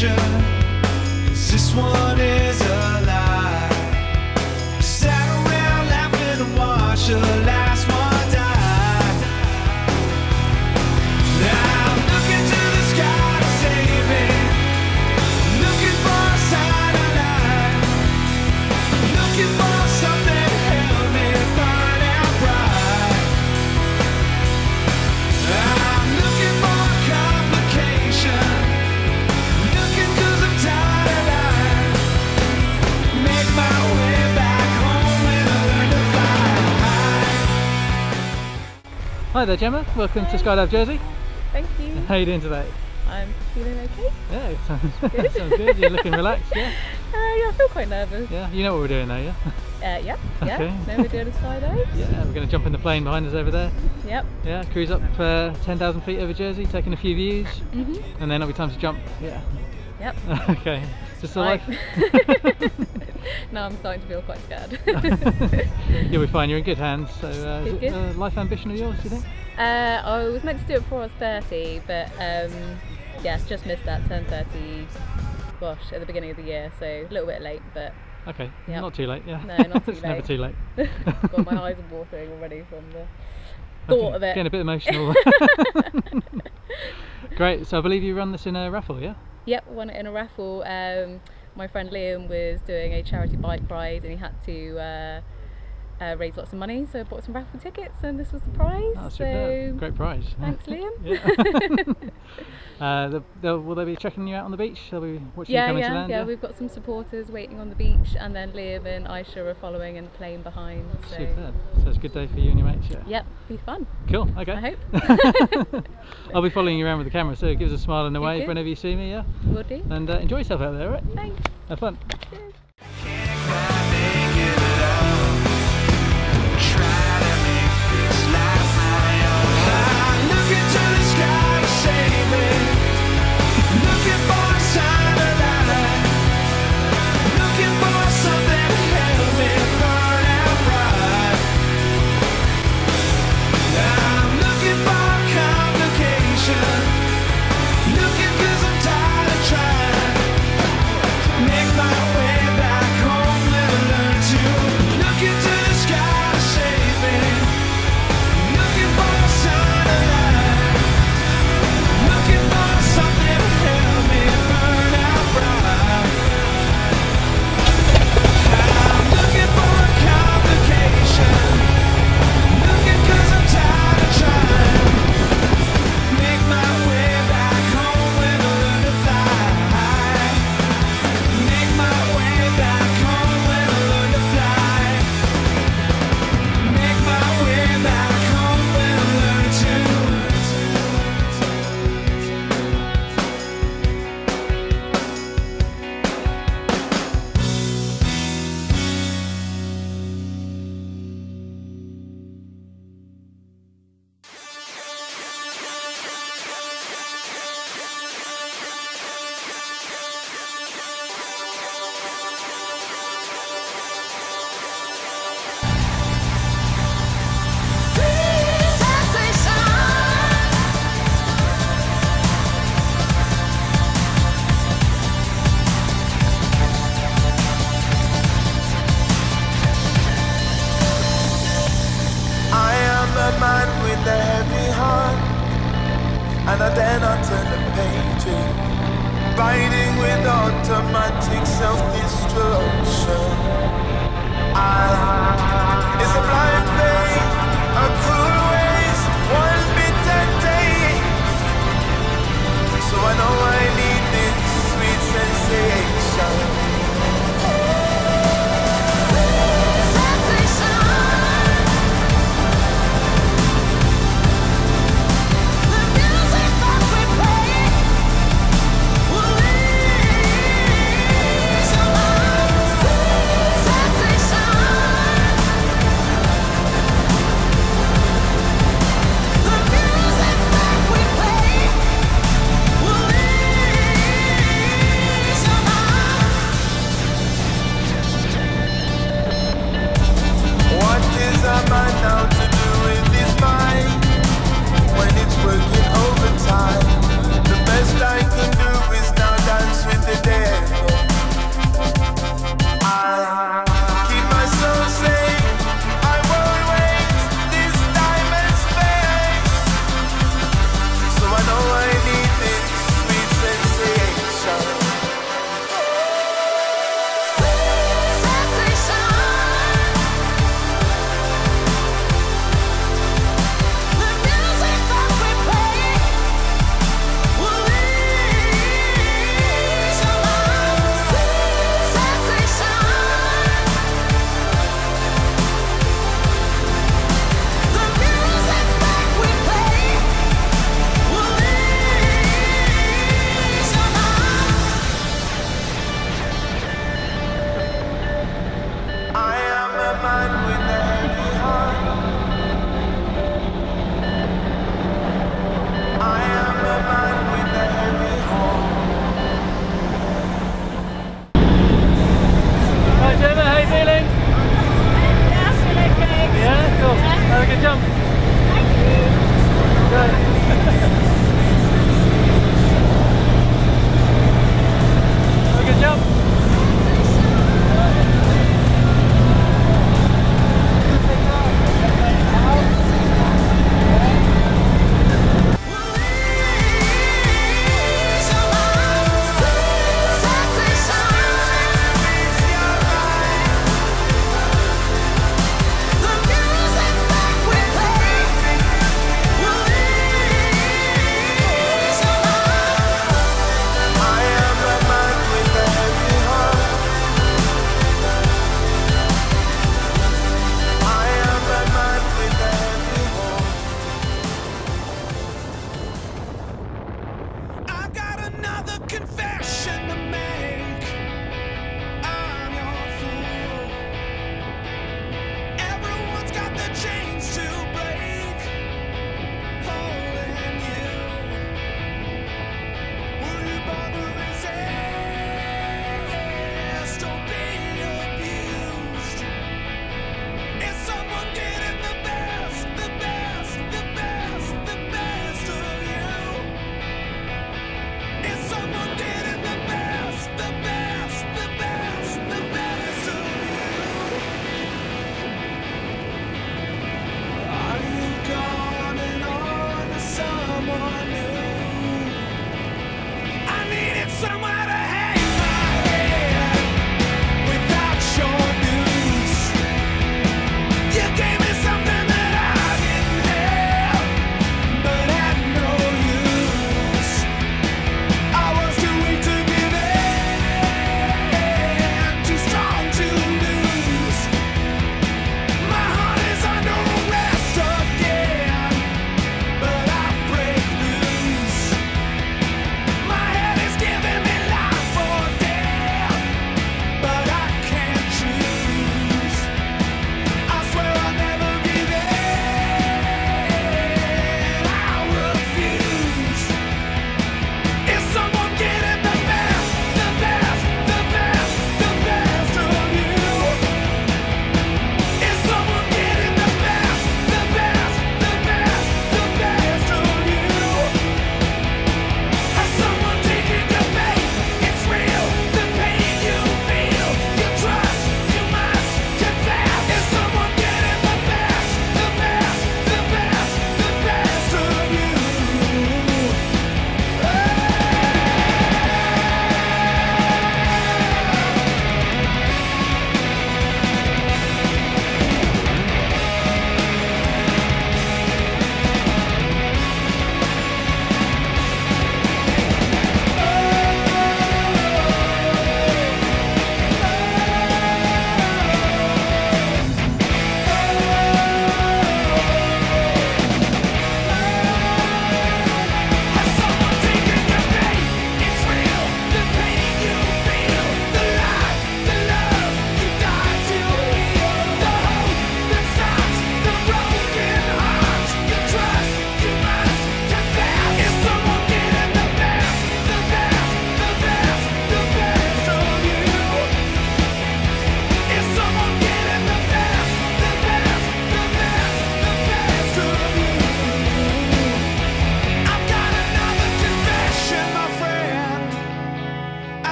'Cause this one is a lie. Sat around laughing and watched Hi there, Gemma. Welcome to Skydive Jersey. Thank you. How are you doing today? I'm feeling okay. Yeah, it sounds good. sounds good. You're looking relaxed, yeah? Uh, yeah, I feel quite nervous. Yeah, you know what we're doing now, yeah? Uh, yeah, yeah. Okay. Now we're doing a skydive. Yeah, we're going to jump in the plane behind us over there. Yep. Yeah, cruise up uh, 10,000 feet over Jersey, taking a few views, Mhm. and then it'll be time to jump. Yeah. Yep. okay. This the life? now I'm starting to feel quite scared. You'll be fine, you're in good hands. So, uh, is Good, it a life ambition of yours, do you think? uh, I was meant to do it before I was 30, but um, yeah, just missed that. Turned 30, gosh, at the beginning of the year, so a little bit late, but Okay, Yep. not too late, yeah. No, not too it's never too late. God, my eyes are watering already from the thought of it. Getting a bit emotional. Great, so I believe you run this in a raffle, yeah? Yep, won it in a raffle. Um, my friend Liam was doing a charity bike ride and he had to uh, uh, raise lots of money, so I bought some raffle tickets and this was the prize. Oh, so. Great prize. thanks, Liam. Yeah. uh, will they be checking you out on the beach? They'll be watching you yeah, come into yeah, land? yeah. We've got some supporters waiting on the beach, and then Liam and Aisha are following in the plane behind. So Superb. So it's a good day for you and your mates, yeah? yep, be fun. Cool, okay. I hope. I'll be following you around with the camera, so give us a smile and a wave whenever you see me, yeah? Will do. And uh, enjoy yourself out there, right? Thanks. Have fun. Automatic self-destruction.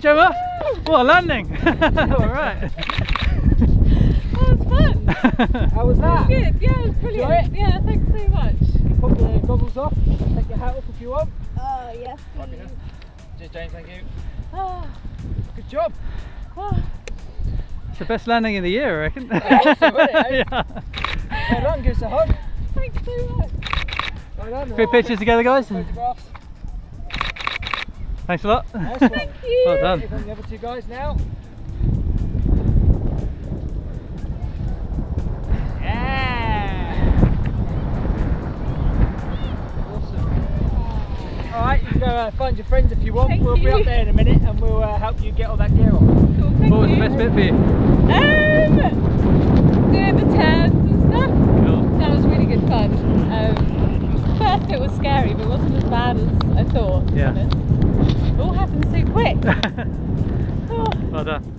Done, Gemma. What a landing. All right. That was fun. How was that? Good. Yeah, it was brilliant. Enjoy Yeah, thanks so much. Pop the goggles off, take your hat off if you want. Oh yes. please. Cheers, James, thank you. Oh, Good job. oh. It's the best landing of the year, I reckon. Awesome, it, eh? yeah. Well done, give us a hug. Thanks so much. Well done. Quick pictures together, guys. Photographs. Thanks a lot. Nice one. Thank you. Well done. Here come the other two guys now. Yeah. Awesome. All right, you can go uh, find your friends if you want. Thank we'll be up there in a minute, and we'll uh, help you get all that gear off. Cool, thank What was the best bit for you? Um, doing the turns and stuff. Cool. That was really good fun. Um, first it was scary, but it wasn't as bad as I thought. to be Yeah. Honest. It all happened so quick. Oh. well done.